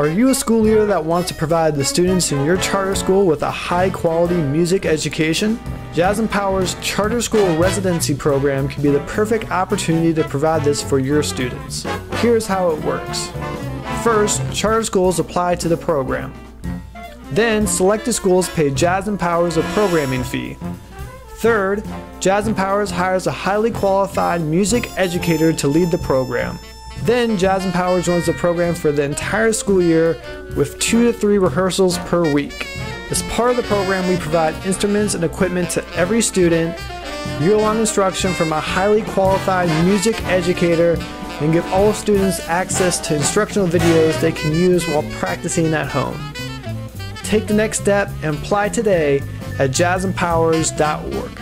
Are you a school leader that wants to provide the students in your charter school with a high quality music education? Jazz Empower's Charter School Residency Program can be the perfect opportunity to provide this for your students. Here's how it works. First, charter schools apply to the program. Then, selected schools pay Jazz Empowers a programming fee. Third, Jazz Empowers hires a highly qualified music educator to lead the program. Then Jazz Empowers runs the program for the entire school year with two to three rehearsals per week. As part of the program, we provide instruments and equipment to every student, year-long instruction from a highly qualified music educator, and give all students access to instructional videos they can use while practicing at home. Take the next step and apply today at jazzempowers.org.